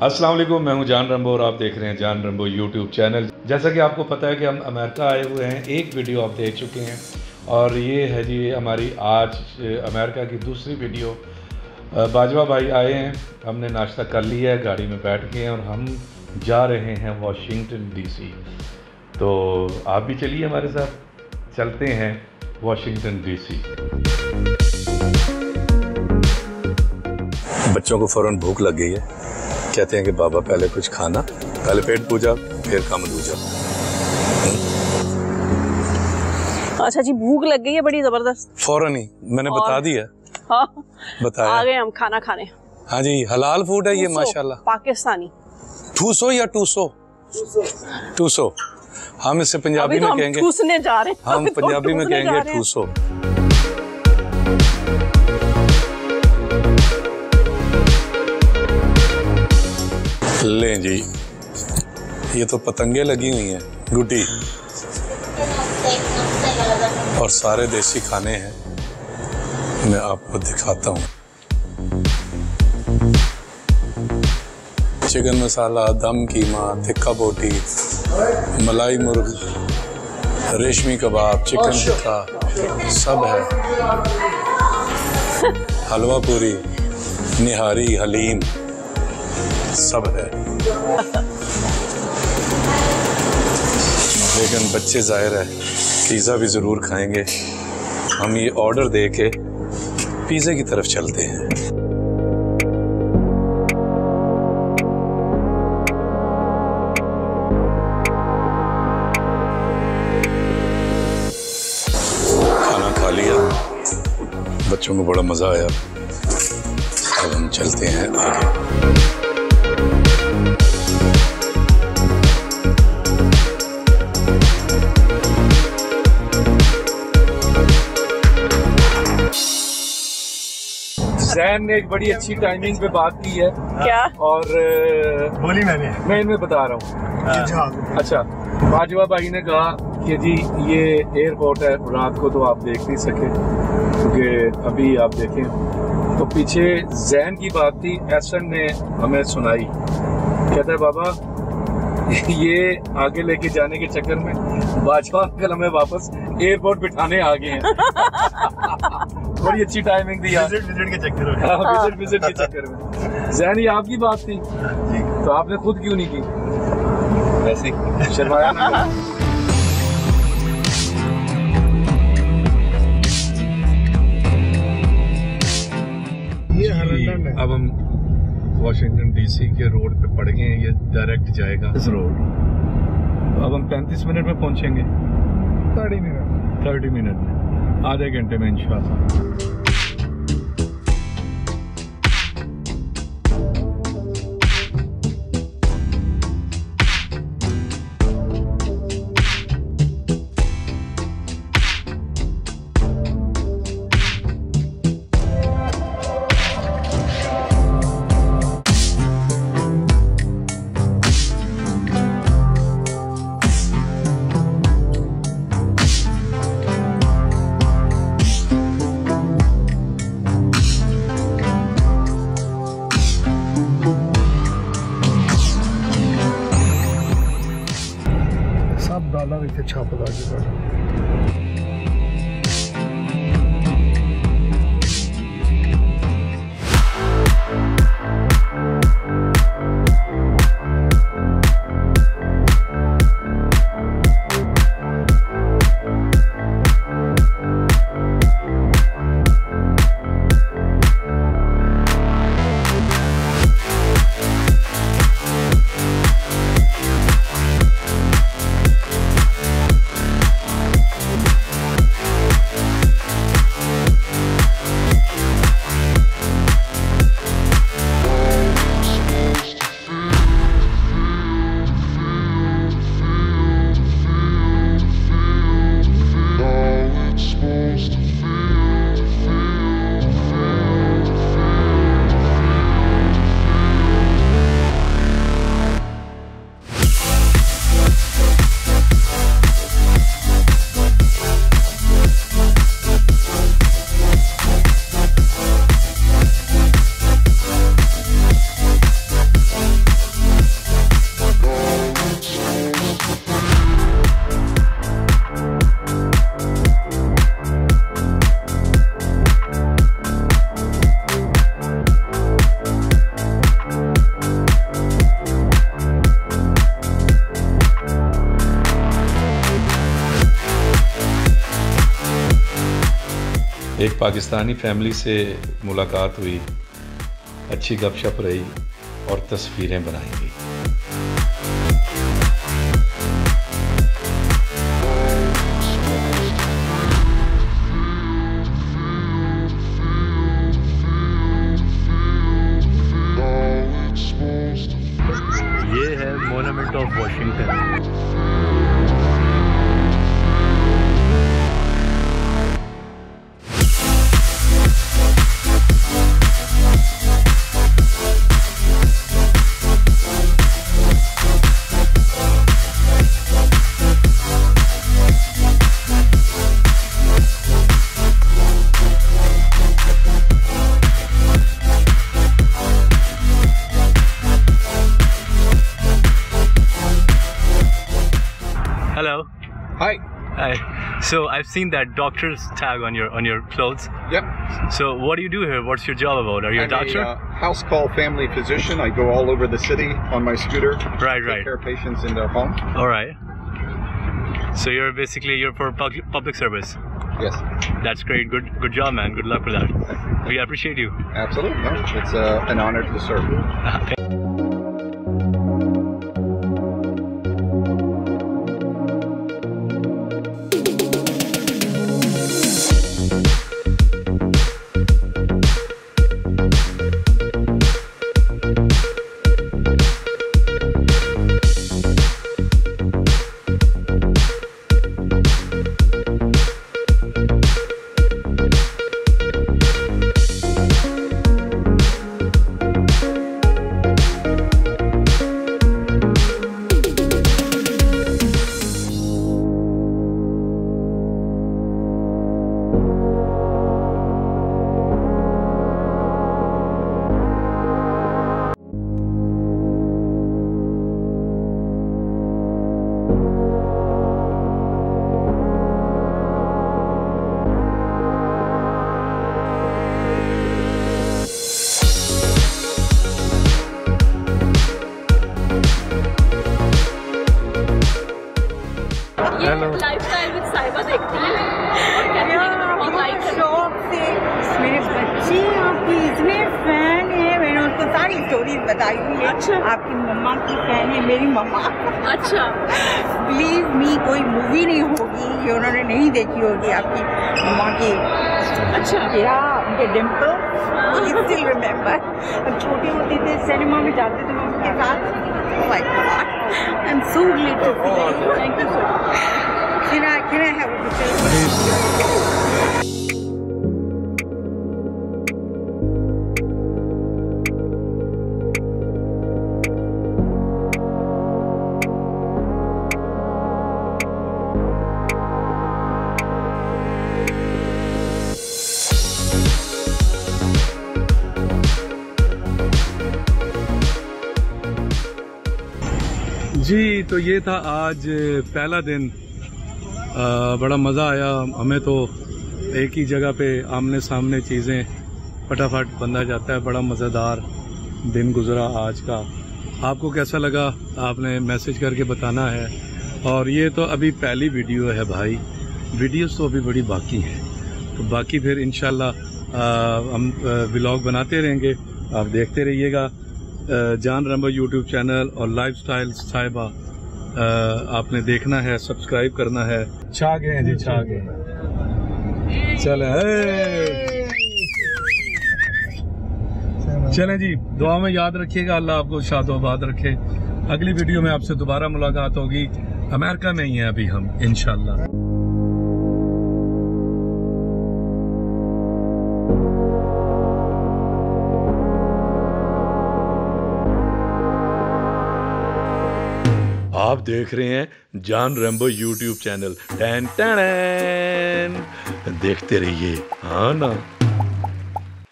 السلام علیکم، میں ہوں جان رمبو اور آپ دیکھ رہے ہیں جان رمبو یوٹیوب چینل۔ جیسا کہ آپ کو پتہ ہے کہ ہم امریکہ آئے ہوئے ہیں، ایک ویڈیو آپ دیکھ چکے ہیں۔ اور یہ ہے جی ہماری آج امریکہ کی دوسری ویڈیو۔ باجوہ بھائی آئے ہیں، ہم نے ناشتہ کر لیا ہے، گاڑی میں بیٹھ گئے ہیں اور ہم جا رہے ہیں واشنگٹن ڈی سی۔ تو آپ بھی چلیے ہمارے ساتھ، چلتے ہیں واشنگٹن ڈی سی۔ بچوں کو فوراً بھوک لگ گئی ہے۔ کہتے ہیں کہ بابا پہلے کچھ کھانا پہلے پیٹ پوجا پھر کام دوجا۔ اچھا جی بھوک لگ گئی ہے بڑی زبردست۔ فوراً ہی میں نے بتا دیا۔ ہاں۔ بتایا۔ آ گئے ہم کھانا کھانے۔ ہاں جی حلال فوڈ ہے یہ ماشاء اللہ پاکستانی۔ ٹھوسو یا ٹوسو ٹوسو ہم اس سے ابھی پنجابی میں کہیں گے۔ ہم پنجابی میں کہیں گے رہے ہیں۔ جی۔ یہ تو پتنگیں لگی ہوئی ہیں گٹی اور سارے دیسی کھانے ہیں۔ میں آپ کو دکھاتا ہوں۔ چکن مسالہ دم قیمہ تکا بوٹی ملائی مرغ ریشمی کباب چکن ٹکا سب ہے۔ حلوہ پوری نہاری حلیم۔ سب ہے۔ لیکن بچے ظاہر ہے، پیزا بھی ضرور کھائیں گے۔ ہم یہ آرڈر دے کے پیزے کی طرف چلتے ہیں۔ کھانا کھا لیا۔ بچوں کو بڑا مزہ آیا۔ اب ہم چلتے ہیں آگے۔ زین نے ایک بڑی اچھی ٹائمنگ پہ بات کی ہے کیا؟ اور بولی میں نے۔ میں انہیں بتا رہا ہوں۔ جی ہاں۔ اچھا باجوہ بھائی نے کہا کہ جی یہ ایئرپورٹ ہے رات کو تو آپ دیکھ نہیں سکے کیونکہ ابھی آپ دیکھیں۔ تو پیچھے زین کی بات تھی ایسن نے ہمیں سنائی۔ کہتا ہے بابا یہ آگے لے کے جانے کے چکر میں باجوہ کل ہمیں واپس ایئرپورٹ بٹھانے آ گئے ہیں۔ بڑی اچھی ٹائمنگ دی وزٹ وزٹ کے چکر میں وزٹ وزٹ کے چکر میں زین یہ آپ کی بات تھی۔ جی تو آپ نے خود کیوں نہیں کی؟ ویسے۔ شرمایا ہے۔ اب ہم واشنگٹن ڈی سی کے روڈ پہ پڑ گئے ہیں یہ ڈائریکٹ جائے گا۔ اس روڈ۔ اب ہم پینتیس منٹ میں پہنچیں گے۔ تھرٹی منٹ تھرٹی منٹ میں آدھے گھنٹے میں انشاءاللہ ایک پاکستانی فیملی سے ملاقات ہوئی اچھی گپ شپ رہی اور تصویریں بنائیں گی Hi. Hi. So I've seen that doctor's tag on your on your clothes. Yep. So what do you do here? What's your job about? Are you a I'm doctor? uh, house call family physician. I go all over the city on my scooter. Right, take right. care of patients in their home. All right. So you're basically you're for public public service. Yes, That's great. Good good job, man. Good luck with that. We appreciate you. absolutely. No, it's uh, an honor to serve. میرے بچے آپ کی اتنے fan ہیں میں نے ان کو ساری اسٹوریز بتائی ہوئی ہے آپ کی مما کی فین ہے میری مما اچھا پلیز می کوئی مووی نہیں ہوگی یہ انہوں نے نہیں دیکھی ہوگی آپ کی مما کی اچھا ان کے ڈمپل اسٹل ریمبر چھوٹے ہوتے تھے سنیما میں جاتے تھے Oh my god. I'm so glad to see you. Thank you so much. Can I, can I have a picture? جی تو یہ تھا آج پہلا دن۔ بڑا مزہ آیا۔ ہمیں تو ایک ہی جگہ پہ آمنے سامنے چیزیں پھٹافٹ بندہ جاتا ہے۔ بڑا مزیدار دن گزرا آج کا۔ آپ کو کیسا لگا؟ آپ نے میسج کر کے بتانا ہے۔ اور یہ تو ابھی پہلی ویڈیو ہے بھائی۔ ویڈیوز تو ابھی بڑی باقی ہیں۔ تو باقی پھر انشاءاللہ ہم ولاگ بناتے رہیں گے۔ آپ دیکھتے رہیے گا۔ جان رمبو یوٹیوب چینل اور لائف سٹائل صاحبہ آپ نے دیکھنا ہے، سبسکرائب کرنا ہے۔ چھا گئے ہیں جی چھا گئے ہیں۔ چلیں۔ چلیں جی دعا میں یاد رکھیے گا، اللہ آپ کو شاد و آباد رکھے۔ اگلی ویڈیو میں آپ سے دوبارہ ملاقات ہوگی۔ امریکہ میں ہی ہیں ابھی ہم، انشاءاللہ۔ آپ دیکھ رہے ہیں John Rambo YouTube channel. Ten ten. دیکھتے رہیے۔ ہاں نا۔